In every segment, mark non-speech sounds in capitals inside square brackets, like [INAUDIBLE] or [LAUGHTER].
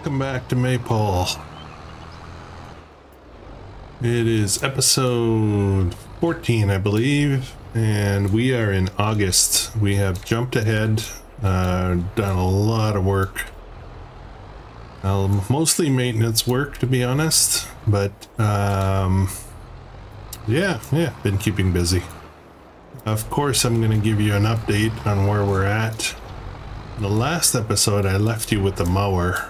welcome back to Maypole. It is episode 14, I believe, and we are in August. We have jumped ahead, uh, done a lot of work. Mostly maintenance work, to be honest, but um, yeah, yeah, been keeping busy. Of course, I'm going to give you an update on where we're at. The last episode, I left you with the mower.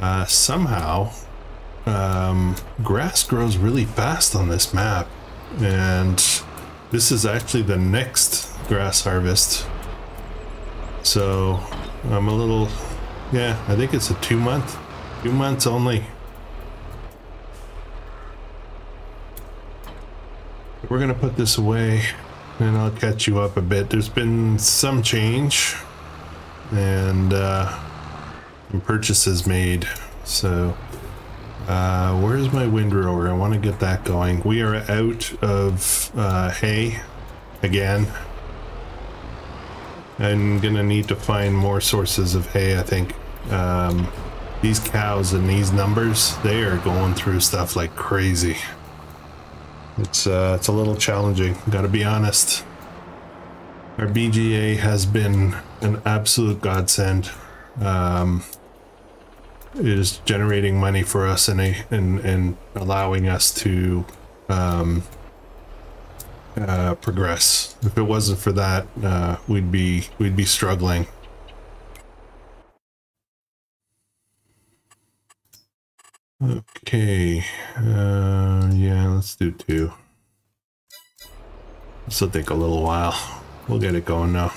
Uh, somehow, um, grass grows really fast on this map. And this is actually the next grass harvest. So, I'm a little... Yeah, I think it's a two month. Two months only. We're to put this away and I'll catch you up a bit. There's been some change and uh, some purchases made. So, uh, where's my windrower? I want to get that going. We are out of uh, hay again. I'm gonna need to find more sources of hay. I think um, these cows and these numbers, they are going through stuff like crazy. It's uh, it's a little challenging. Got to be honest. Our BGA has been an absolute godsend. Um, is generating money for us and a and and allowing us to um, uh, progress. If it wasn't for that, uh, we'd be we'd be struggling. Okay, uh, yeah, let's do two. This will take a little while. We'll get it going now.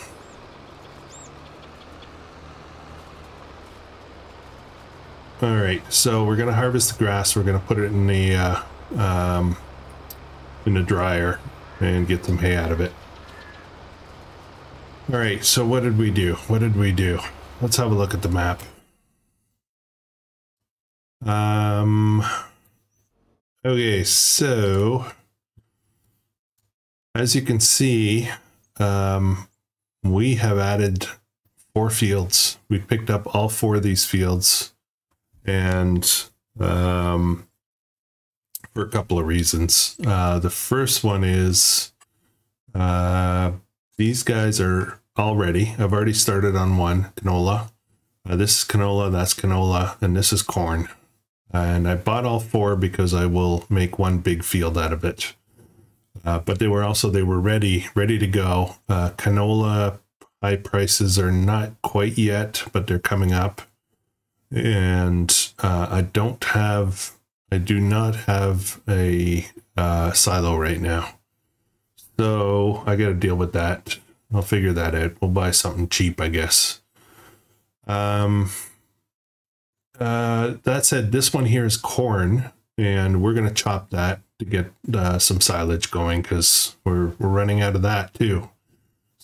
All right, so we're gonna harvest the grass. We're gonna put it in the uh, um, in the dryer and get some hay out of it. All right, so what did we do? What did we do? Let's have a look at the map. Um. Okay, so as you can see, um, we have added four fields. We picked up all four of these fields and um, for a couple of reasons. Uh, the first one is uh, these guys are already. I've already started on one canola. Uh, this is canola, that's canola, and this is corn. And I bought all four because I will make one big field out of it. Uh, but they were also they were ready ready to go. Uh, canola high prices are not quite yet, but they're coming up and uh, I don't have, I do not have a uh, silo right now. So I got to deal with that. I'll figure that out. We'll buy something cheap, I guess. Um, uh, that said, this one here is corn, and we're going to chop that to get uh, some silage going because we're, we're running out of that too.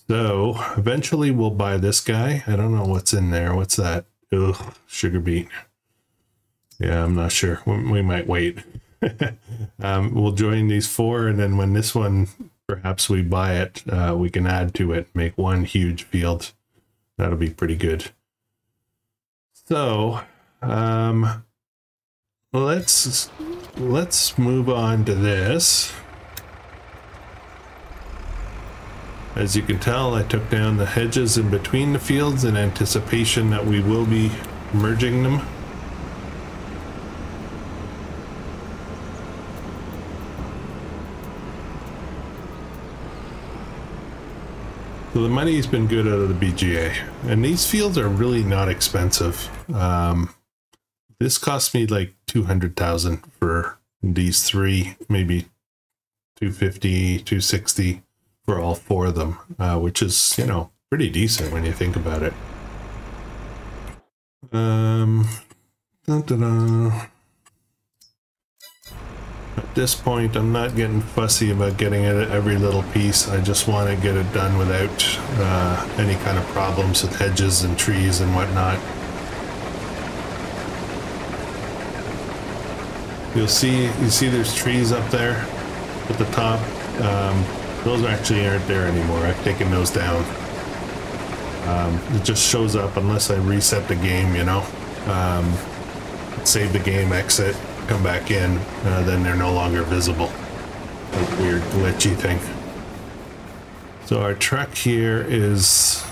So eventually we'll buy this guy. I don't know what's in there. What's that? Ugh, sugar beet. Yeah, I'm not sure. We, might wait. [LAUGHS] um, we'll join these four, and then when this one, perhaps we buy it, uh, we can add to it, make one huge field. That'll be pretty good. So, um, let's let's move on to this. As you can tell, I took down the hedges in between the fields in anticipation that we will be merging them. So the money's been good out of the BGA. And these fields are really not expensive. Um, this cost me like 200,000 for these three, maybe 250, 260 for all four of them, uh, which is, you know, pretty decent when you think about it. Um, At this point, I'm not getting fussy about getting it at every little piece. I just want to get it done without uh, any kind of problems with hedges and trees and whatnot. You'll see, you see there's trees up there at the top. Um, those actually aren't there anymore. I've taken those down. Um, it just shows up unless I reset the game, you know. um, save the game, exit, come back in, uh, then they're no longer visible. A weird glitchy thing. So our truck here is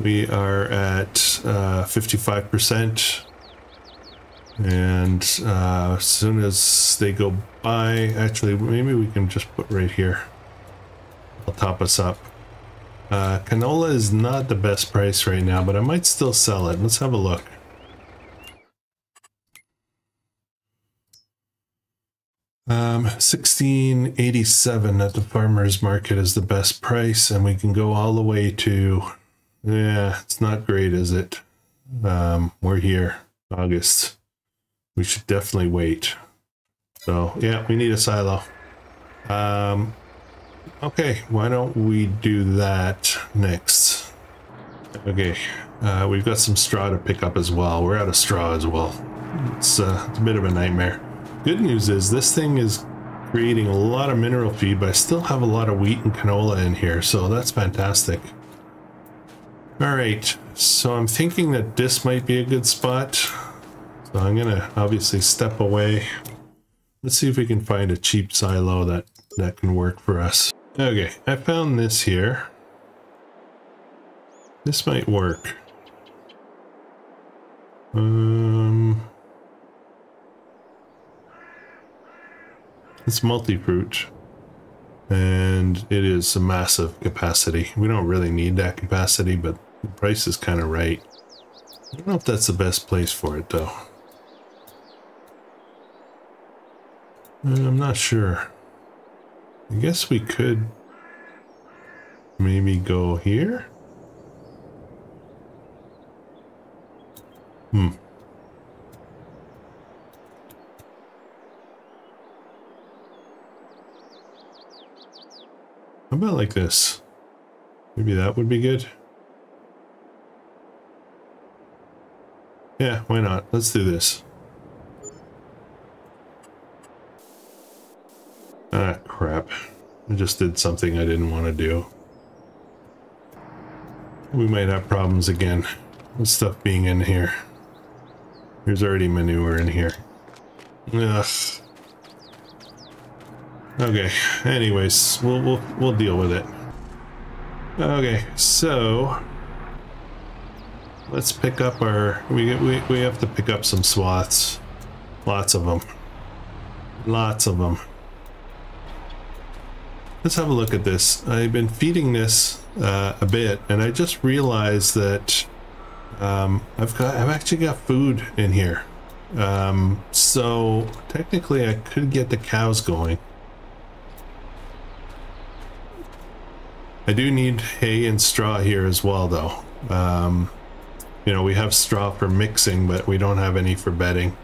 we are at 55% uh, and uh, as soon as they go actually maybe we can just put right here I'll top us up uh, canola is not the best price right now but I might still sell it let's have a look Um, 1687 at the farmer's market is the best price, and we can go all the way to, yeah, it's not great, is it? Um, we're here, August. We should definitely wait. So, yeah, we need a silo. Um, okay, why don't we do that next? Okay, uh, we've got some straw to pick up as well. We're out of straw as well. It's, uh, it's a bit of a nightmare. Good news is this thing is creating a lot of mineral feed, but I still have a lot of wheat and canola in here, so that's fantastic. All right, so I'm thinking that this might be a good spot. So I'm gonna obviously step away. Let's see if we can find a cheap silo that, that can work for us. Okay, I found this here. This might work. Um, It's multi-fruit. And it is a massive capacity. We don't really need that capacity, but the price is kind of right. I don't know if that's the best place for it, though. Uh, I'm not sure. I guess we could maybe go here? Hmm. How about like this? Maybe that would be good. Yeah, why not? Let's do this. Ah, crap. I just did something I didn't want to do. We might have problems again with stuff being in here. There's already manure in here. Ugh. Okay. Anyways, we'll we'll we'll deal with it. Okay, so let's pick up our we we we have to pick up some swaths. Lots of them. Lots of them. Let's have a look at this. I've been feeding this uh, a bit, and I just realized that um, I've got I've actually got food in here. Um, so technically, I could get the cows going. I do need hay and straw here as well, though. Um, you know, we have straw for mixing, but we don't have any for bedding.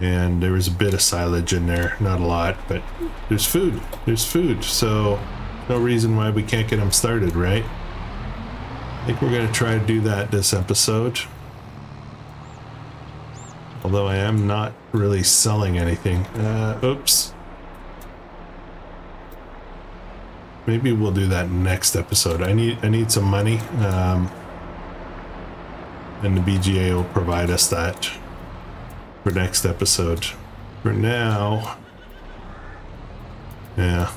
And there was a bit of silage in there, not a lot, but there's food. There's food, so no reason why we can't get them started, right? I think we're going to try to do that this episode. Although I am not really selling anything. Uh, oops. maybe we'll do that next episode. I need I need some money, um, and the BGA will provide us that for next episode. For now, yeah,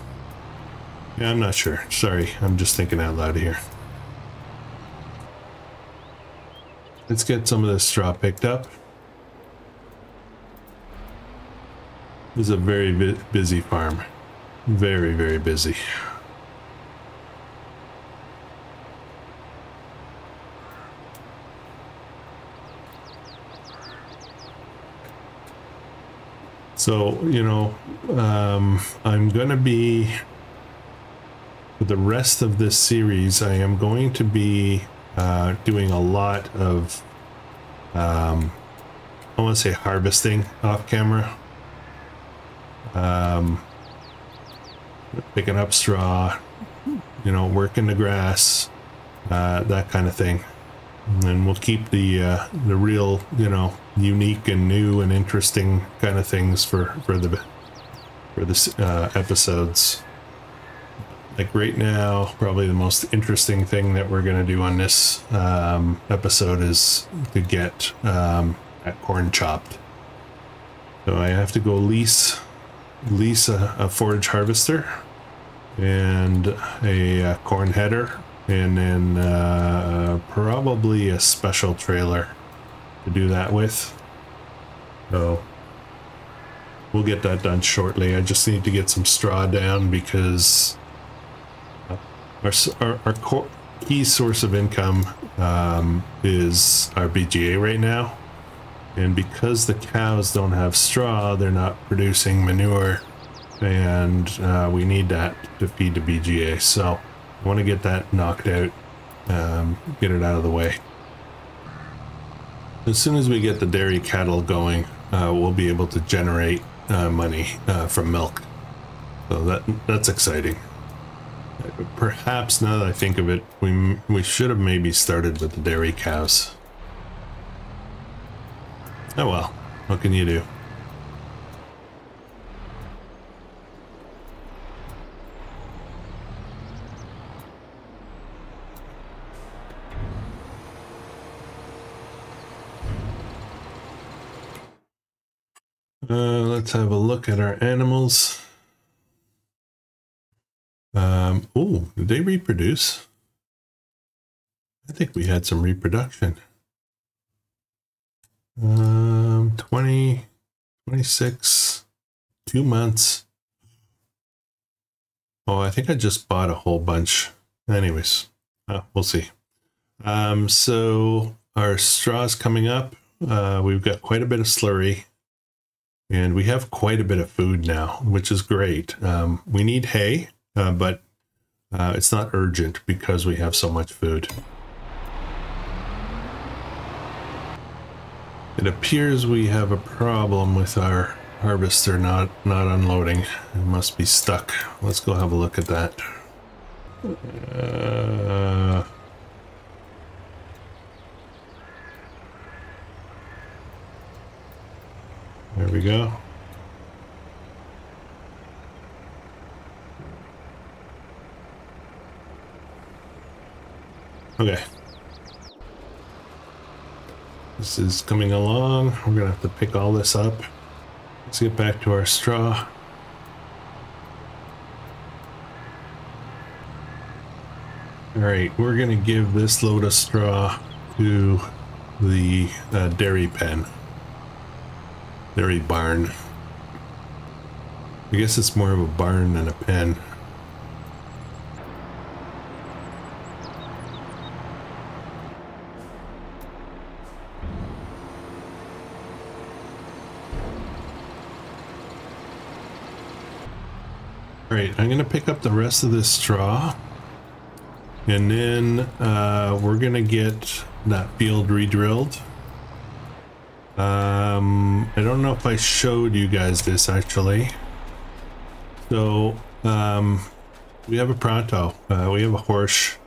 yeah, I'm not sure. Sorry, I'm just thinking out loud here. Let's get some of this straw picked up. This is a very busy farm. Very, very busy. So, you know, um, I'm going to be, for the rest of this series, I am going to be uh, doing a lot of, um, I want to say harvesting off camera. Um, picking up straw, you know, working the grass, uh, that kind of thing. And we'll keep the uh, the real, you know, unique and new and interesting kind of things for for the for the uh, episodes. like right now, probably the most interesting thing that we're going to do on this um, episode is to get um, that corn chopped. So I have to go lease lease a, a forage harvester and a, a, corn header and then uh, probably a special trailer to do that with. So we'll get that done shortly. I just need to get some straw down because our, our, our key source of income um, is our BGA right now. And because the cows don't have straw, they're not producing manure. And uh, we need that to feed the BGA. So I want to get that knocked out, um, get it out of the way. As soon as we get the dairy cattle going, uh, we'll be able to generate uh, money uh, from milk. So that that's exciting. Perhaps now that I think of it, we we should have maybe started with the dairy cows. Oh well, what can you do? Uh, let's have a look at our animals. Um, oh, did they reproduce? I think we had some reproduction. Um, 20, 26, two months. Oh, I think I just bought a whole bunch. Anyways, uh, we'll see. Um, so our straw's coming up. Uh, we've got quite a bit of slurry. And we have quite a bit of food now, which is great. Um, we need hay, uh, but uh, it's not urgent because we have so much food. It appears we have a problem with our harvester not, not unloading. It must be stuck. Let's go have a look at that. Uh, There we go. Okay. This is coming along. We're gonna have to pick all this up. Let's get back to our straw. All right, we're gonna give this load of straw to the uh, dairy pen. Dairy barn. I guess it's more of a barn than a pen. Alright, I'm going to pick up the rest of this straw. And then uh, we're going to get that field re-drilled. Um, I don't know if I showed you guys this actually. So, um, we have a Pronto. Uh, we have a Horsch,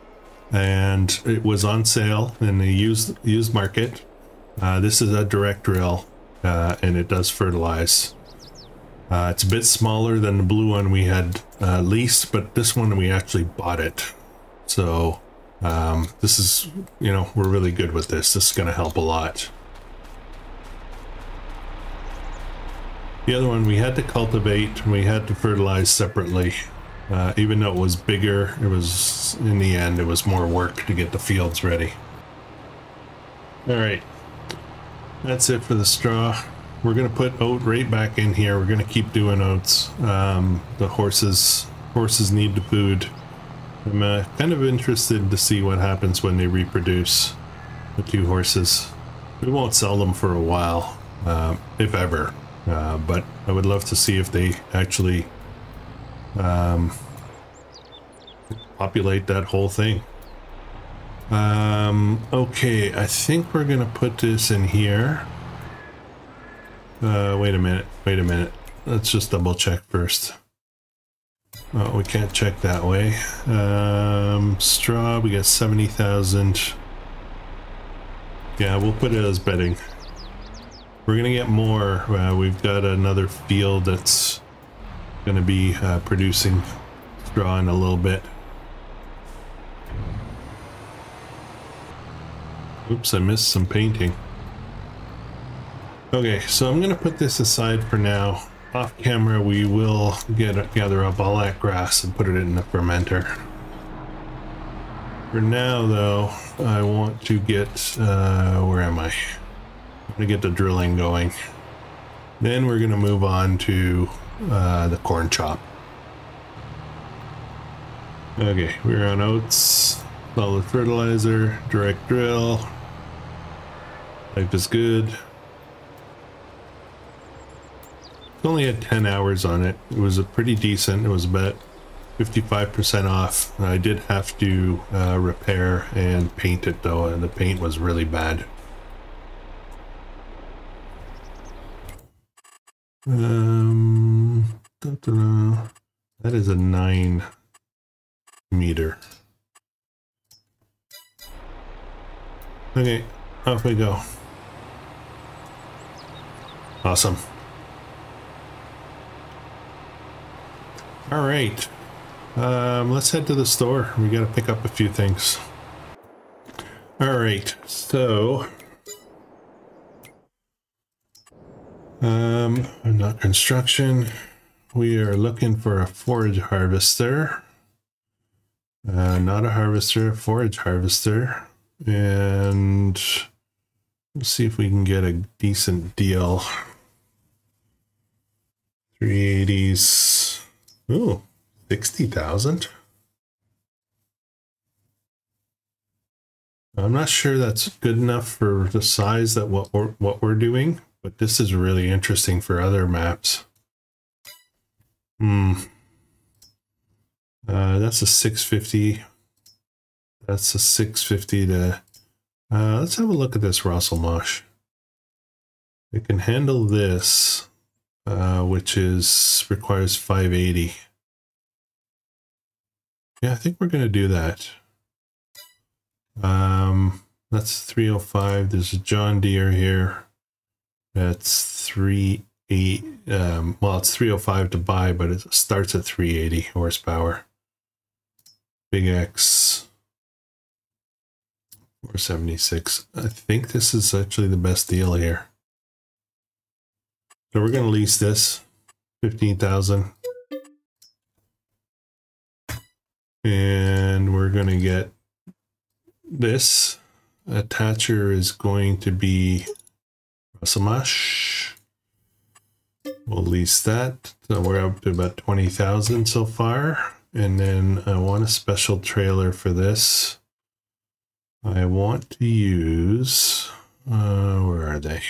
and it was on sale in the used used market. Uh, this is a direct drill, uh, and it does fertilize. Uh, it's a bit smaller than the blue one we had uh, leased, but this one we actually bought it. So um, this is, you know, we're really good with this. This is going to help a lot. The other one we had to cultivate, we had to fertilize separately. Uh, even though it was bigger, it was, in the end, it was more work to get the fields ready. Alright, that's it for the straw. We're going to put oat right back in here. We're going to keep doing oats. Um, the horses horses need the food. I'm uh, kind of interested to see what happens when they reproduce, the two horses. We won't sell them for a while, uh, if ever. Uh, but I would love to see if they actually um, populate that whole thing. Um, okay, I think we're going to put this in here. Uh, wait a minute, wait a minute. Let's just double check first. Oh, we can't check that way. Um, straw, we got 70,000. Yeah, we'll put it as bedding. We're gonna get more. Uh, we've got another field that's gonna be uh, producing drawing a little bit. Oops, I missed some painting. Okay, so I'm going to put this aside for now. Off camera, we will get gather up all that grass and put it in the fermenter. For now, though, I want to get, uh, where am I? To get the drilling going. Then we're going to move on to uh, the corn chop. Okay, we're on oats, solid fertilizer, direct drill. Life is good. Only had 10 hours on it. It was a pretty decent. It was about 55% off. I did have to uh, repair and paint it though, and the paint was really bad. Um, da -da that is a nine meter. Okay, off we go. Awesome. All right. Um, let's head to the store. We got to pick up a few things. All right. So, um, not construction. We are looking for a forage harvester. Uh, not a harvester, forage harvester. And see if we can get a decent deal. 380s. Ooh, 60,000? I'm not sure that's good enough for the size that what we're, what we're doing, but this is really interesting for other maps. Hmm. Uh, that's a 650. That's a 650 to... Uh, let's have a look at this Rostselmash. It can handle this, uh, which is requires 580. Yeah, I think we're going to do that. Um, that's 305. There's a John Deere here. That's 38. Um, well, it's 305 to buy, but it starts at 380 horsepower. Big X 476. I think this is actually the best deal here. So we're going to lease this 15,000. And we're going to get this. Attacher is going to be Rostselmash. We'll lease that. So we're up to about 20,000 so far. And then I want a special trailer for this. I want to use, uh, where are they?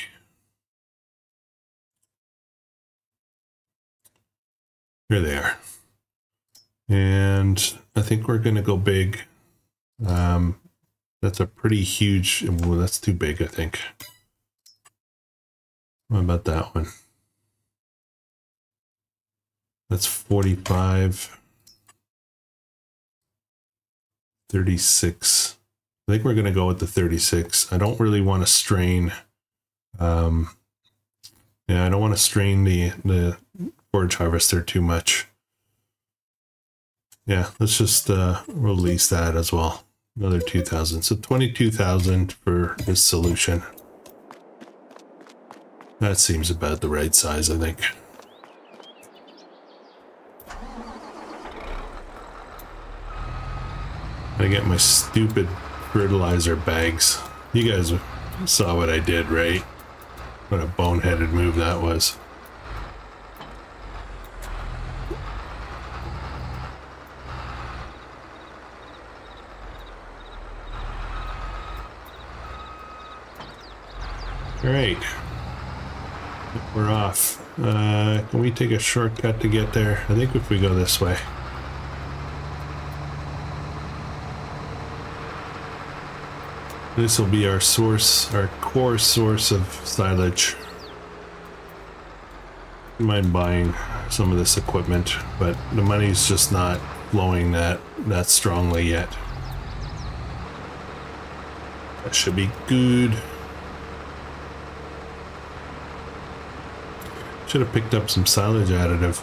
Here they are. And I think we're going to go big. Um, that's a pretty huge, well, that's too big, I think. What about that one? That's 45. 36. I think we're going to go with the 36. I don't really want to strain. Um, yeah, I don't want to strain the, the forage harvester too much. Yeah, let's just uh, release that as well. Another 2,000. So 22,000 for this solution. That seems about the right size, I think. I get my stupid fertilizer bags. You guys saw what I did, right? What a boneheaded move that was. Right. We're off. Uh, can we take a shortcut to get there? I think if we go this way. This will be our source, our core source of silage. I mind buying some of this equipment, but the money's just not flowing that that strongly yet. That should be good. Should have picked up some silage additive.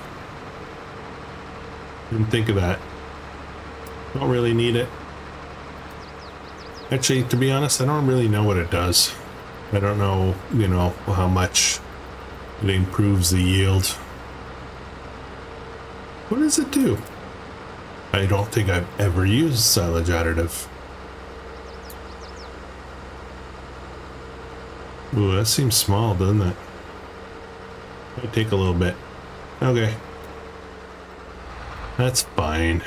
Didn't think of that. Don't really need it. Actually, to be honest, I don't really know what it does. I don't know, you know, how much it improves the yield. What does it do? I don't think I've ever used silage additive. Ooh, that seems small, doesn't it? Might take a little bit. Okay. That's fine.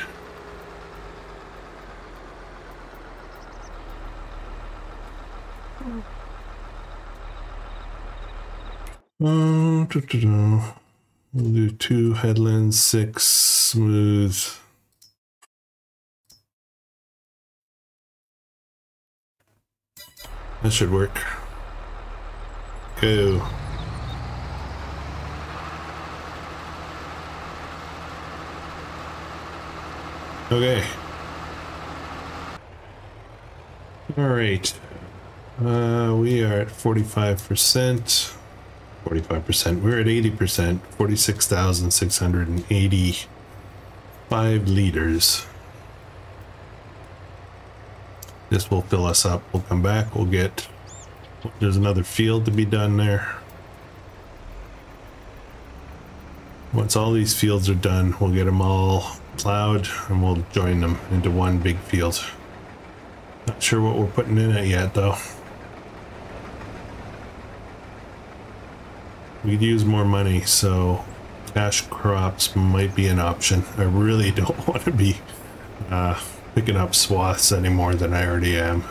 Mm, -doo. We'll do two headlands, six smooth. That should work. Go. Okay. All right. Uh, we are at 45%. 45%. We're at 80%. 46,685 liters. This will fill us up. We'll come back. We'll get... There's another field to be done there. Once all these fields are done, we'll get them all plowed and we'll join them into one big field. Not sure what we're putting in it yet though. We'd use more money, so cash crops might be an option. I really [LAUGHS] don't want to be uh, picking up swaths any more than I already am.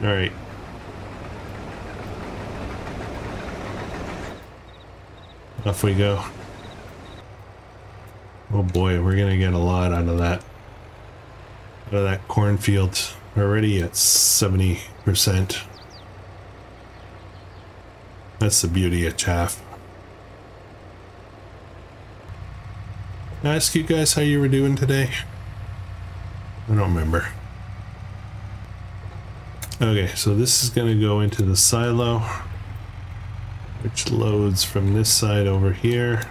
Alright. Off we go. Oh boy, we're gonna get a lot out of that. Out of that cornfield. Already at 70%. That's the beauty of chaff. I ask you guys how you were doing today? I don't remember. Okay, so this is going to go into the silo, which loads from this side over here.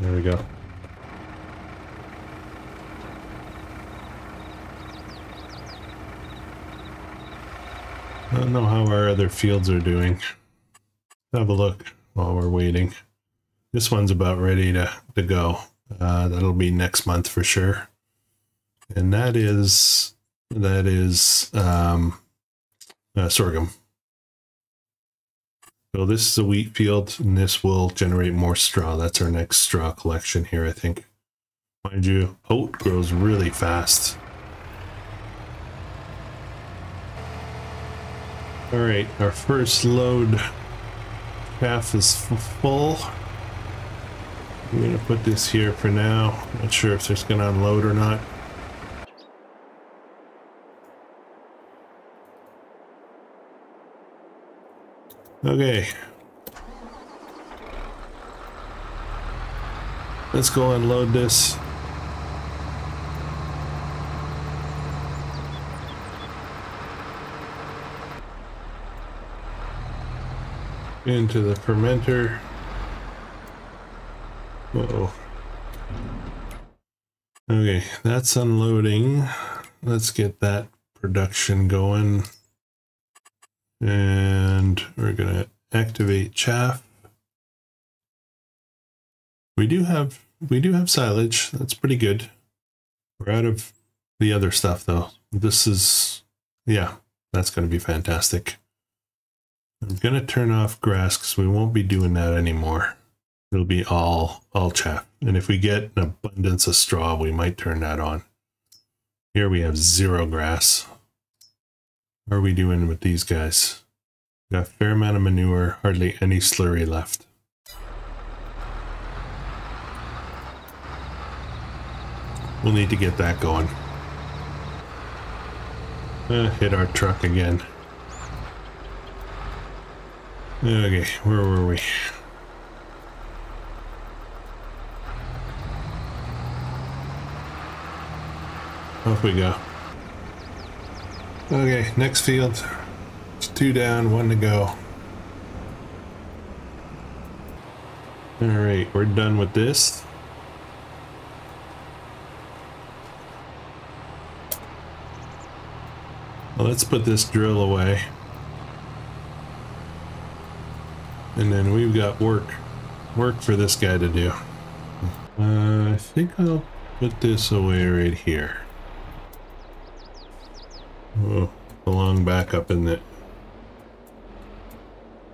There we go. I don't know how our other fields are doing. Have a look while we're waiting. This one's about ready to, to go. Uh, that'll be next month for sure. And that is, that is um, uh, sorghum. So this is a wheat field, and this will generate more straw. That's our next straw collection here, I think. Mind you, oat grows really fast. All right, our first load half is full. I'm gonna put this here for now. Not sure if it's gonna unload or not. Okay. Let's go unload this. into the fermenter. Whoa. Okay, that's unloading. Let's get that production going. And we're gonna activate chaff. We do have we do have silage. That's pretty good. We're out of the other stuff though. This is yeah, that's gonna be fantastic. I'm gonna turn off grass because we won't be doing that anymore. It'll be all all chaff. And if we get an abundance of straw, we might turn that on. Here we have zero grass. Are we doing with these guys? Got a fair amount of manure, hardly any slurry left. We'll need to get that going. Uh, hit our truck again. Okay, where were we? Off we go. Okay, next field. It's two down, one to go. All right, we're done with this. Well, let's put this drill away. And then we've got work, work for this guy to do. Uh, I think I'll put this away right here. Oh, belong back up in it.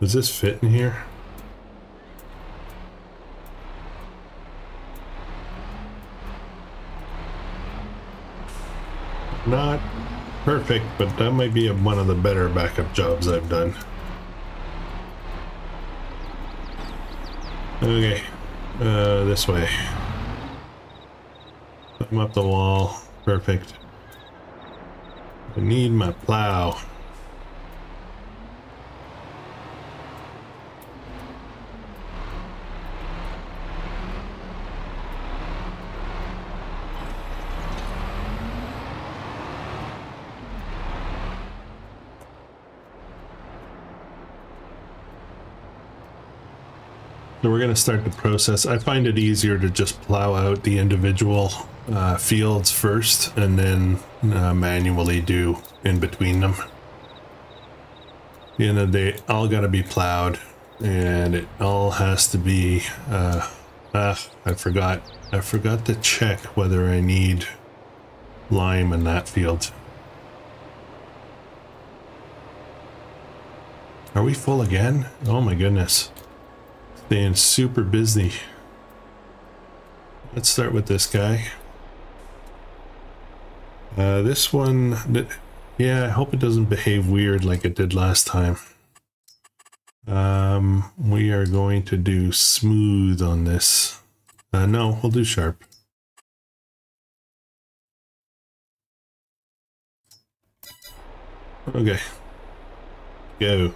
Does this fit in here? Not perfect, but that might be one of the better backup jobs I've done. Okay, uh, this way. Climb up the wall. Perfect. I need my plow. So we're going to start the process. I find it easier to just plow out the individual uh, fields first and then uh, manually do in between them. At the end of the day, all got to be plowed and it all has to be, uh, ah, I forgot, I forgot to check whether I need lime in that field. Are we full again? Oh my goodness. Staying super busy. Let's start with this guy. Uh, this one, yeah, I hope it doesn't behave weird like it did last time. Um, we are going to do smooth on this. Uh, no, we'll do sharp. Okay. Go.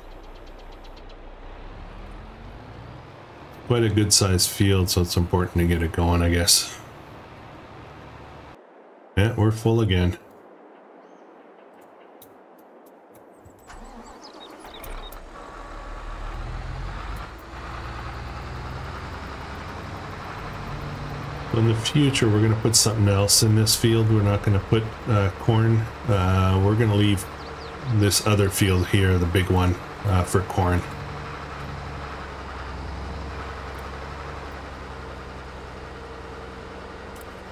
quite a good sized field, so it's important to get it going, I guess. Yeah, we're full again. In the future, we're going to put something else in this field. We're not going to put uh, corn. Uh, we're going to leave this other field here, the big one, uh, for corn.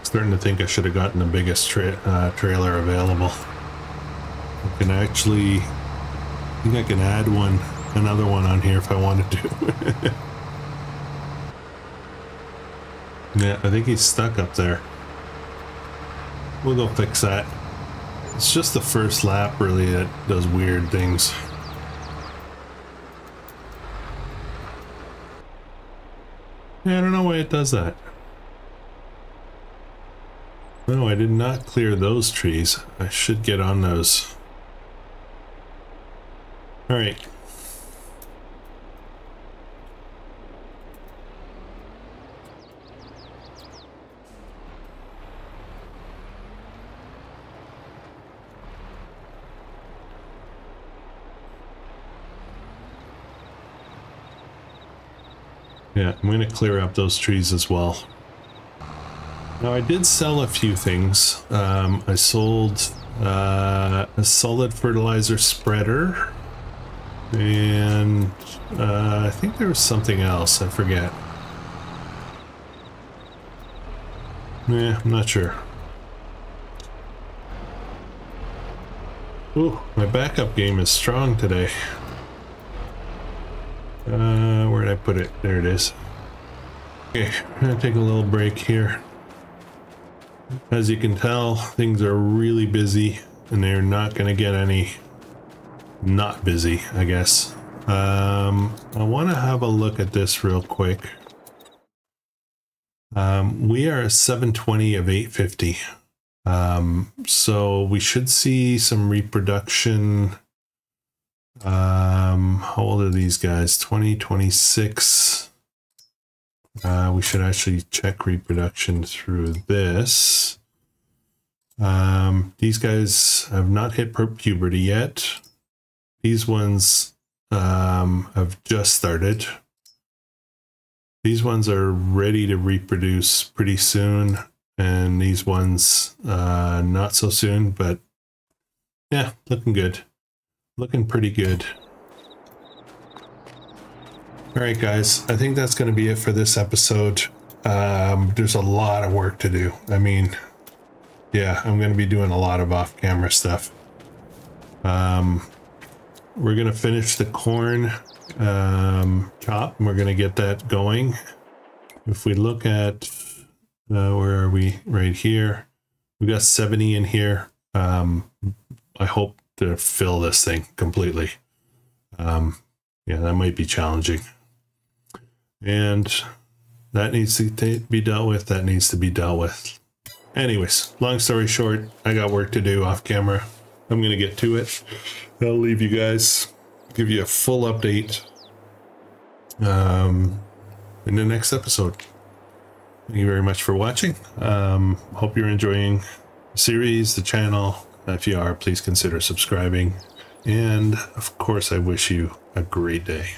Starting to think I should have gotten the biggest tra uh, trailer available. I can actually, I think I can add one, another one on here if I wanted to. [LAUGHS] yeah, I think he's stuck up there. We'll go fix that. It's just the first lap really that does weird things. Yeah, I don't know why it does that. No, I did not clear those trees. I should get on those. All right. Yeah, I'm going to clear up those trees as well. Now I did sell a few things. Um, I sold uh, a solid fertilizer spreader and uh, I think there was something else, I forget. Yeah, I'm not sure. Ooh, my backup game is strong today. Uh, where did I put it? There it is. Okay, I'm gonna take a little break here. As you can tell, things are really busy and they're not going to get any not busy, I guess. Um, I want to have a look at this real quick. Um, we are 720 of 850. Um, so we should see some reproduction. Um, how old are these guys? 20, 26. Uh, we should actually check reproduction through this. Um, these guys have not hit puberty yet. These ones um, have just started. These ones are ready to reproduce pretty soon, and these ones uh, not so soon, but yeah, looking good. Looking pretty good. All right, guys, I think that's going to be it for this episode. Um, there's a lot of work to do. I mean, yeah, I'm going to be doing a lot of off-camera stuff. Um, we're going to finish the corn um, chop, and we're going to get that going. If we look at, uh, where are we? Right here. We got 70 in here. Um, I hope to fill this thing completely. Um, yeah, that might be challenging. And that needs to be dealt with. That needs to be dealt with. Anyways, long story short, I got work to do off camera. I'm going to get to it. I'll leave you guys, give you a full update um, in the next episode. Thank you very much for watching. Um, hope you're enjoying the series, the channel. If you are, please consider subscribing. And of course, I wish you a great day.